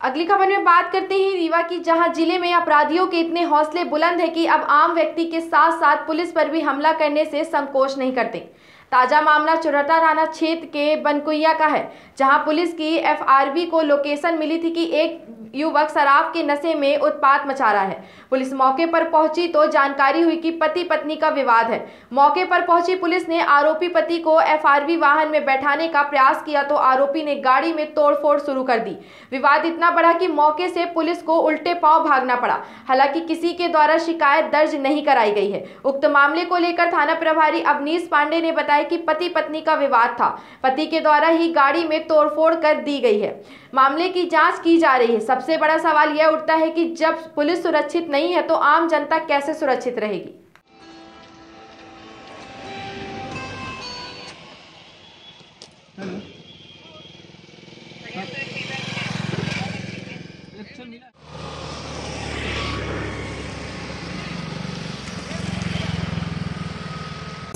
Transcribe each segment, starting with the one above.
अगली खबर में बात करते हैं रीवा की, जहाँ ज़िले में अपराधियों के इतने हौसले बुलंद है कि अब आम व्यक्ति के साथ साथ पुलिस पर भी हमला करने से संकोच नहीं करते। ताज़ा मामला चुरता थाना क्षेत्र के बनकुइया का है, जहाँ पुलिस की एफआरबी को लोकेशन मिली थी कि एक युवक शराब के नशे में उत्पात मचा रहा है। पुलिस मौके पर पहुँची तो जानकारी हुई कि पति पत्नी का विवाद है। मौके पर पहुँची पुलिस ने आरोपी पति को एफआरबी वाहन में बैठाने का प्रयास किया तो आरोपी ने गाड़ी में तोड़फोड़ शुरू कर दी। विवाद इतना बढ़ा कि मौके से पुलिस को उल्टे पाँव भागना पड़ा। हालाँकि किसी के द्वारा शिकायत दर्ज नहीं कराई गई है। उक्त मामले को लेकर थाना प्रभारी अवनीश पांडे ने बताया कि पति पत्नी का विवाद था। पति के द्वारा ही गाड़ी में तोड़फोड़ कर दी गई है। मामले की जाँच की जा रही है। सबसे बड़ा सवाल यह उठता है कि जब पुलिस सुरक्षित नहीं है तो आम जनता कैसे सुरक्षित रहेगी?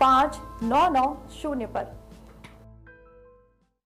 पाँच नौ नौ शून्य पर।